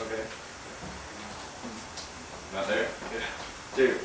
Okay. Not there? Yeah, Dude,